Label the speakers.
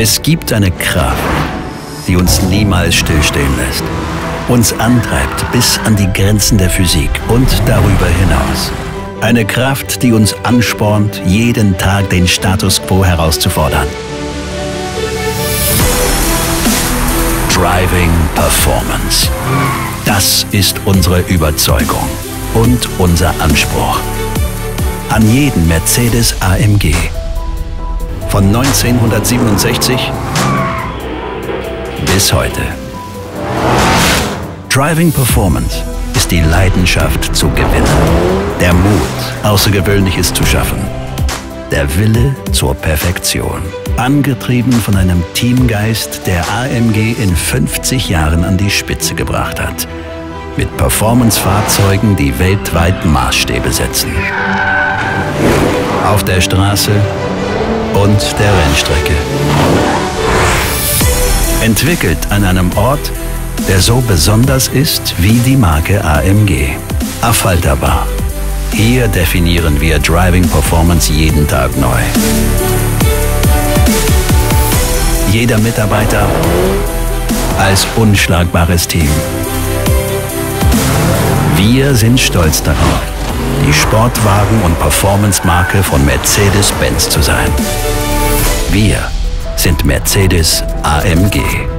Speaker 1: Es gibt eine Kraft, die uns niemals stillstehen lässt. Uns antreibt bis an die Grenzen der Physik und darüber hinaus. Eine Kraft, die uns anspornt, jeden Tag den Status quo herauszufordern. Driving Performance. Das ist unsere Überzeugung und unser Anspruch. An jeden Mercedes AMG. Von 1967 bis heute. Driving Performance ist die Leidenschaft zu gewinnen. Der Mut, Außergewöhnliches zu schaffen. Der Wille zur Perfektion. Angetrieben von einem Teamgeist, der AMG in 50 Jahren an die Spitze gebracht hat. Mit Performance-Fahrzeugen, die weltweit Maßstäbe setzen. Auf der Straße und der Rennstrecke. Entwickelt an einem Ort, der so besonders ist wie die Marke AMG. Affalterbach. Hier definieren wir Driving Performance jeden Tag neu. Jeder Mitarbeiter als unschlagbares Team. Wir sind stolz darauf, die Sportwagen- und Performance-Marke von Mercedes-Benz zu sein. Wir sind Mercedes AMG.